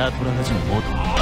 ラートララジモード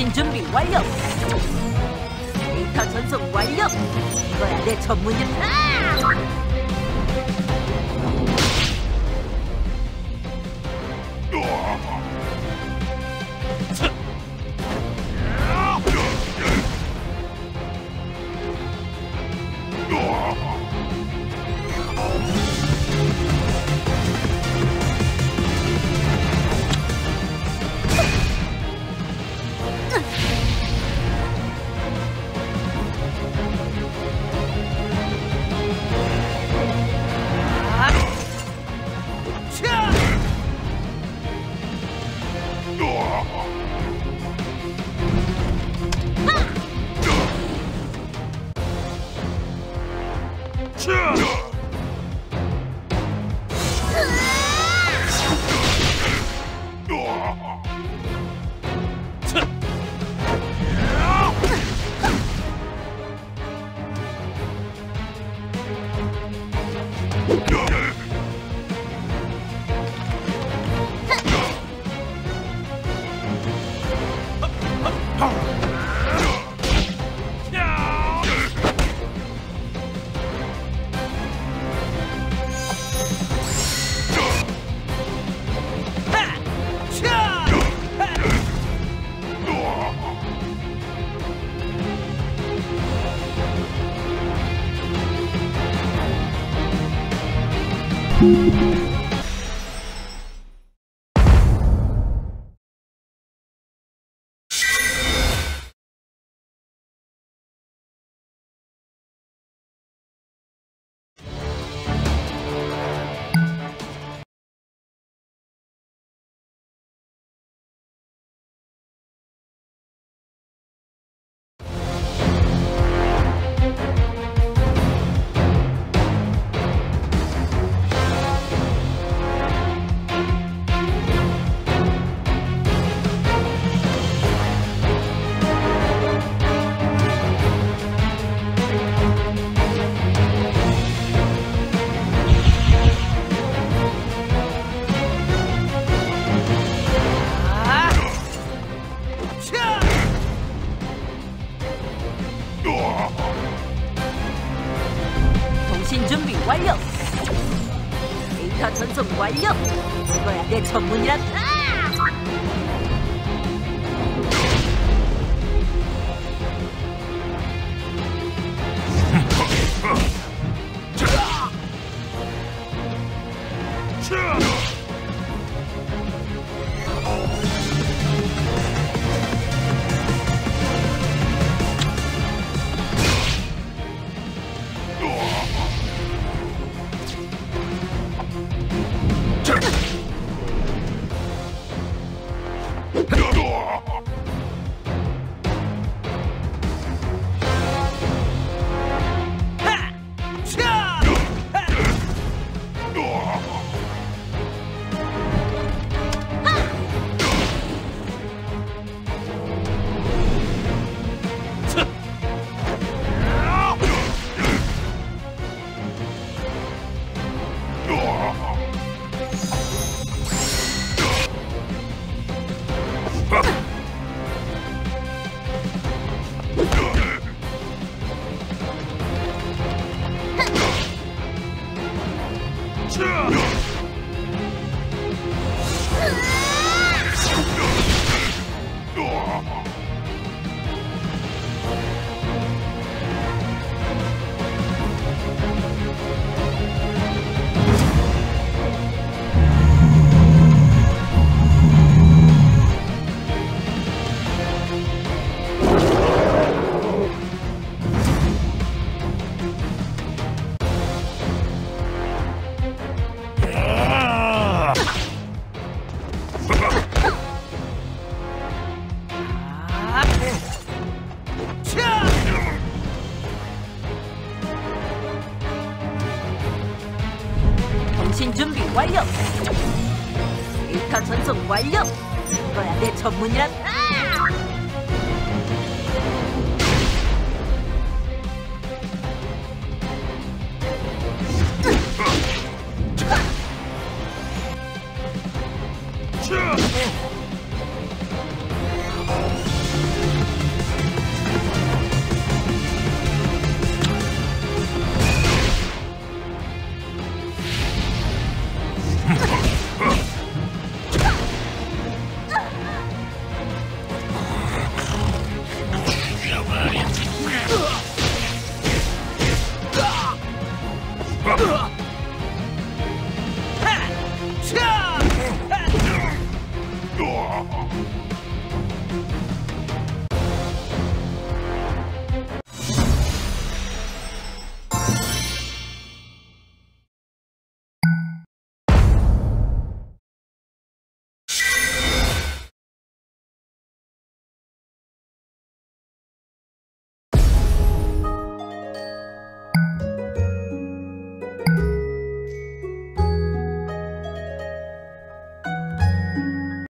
통신 준비 완료. 데이터 전송 완료. 이거야 내 전문이야. 아! 통신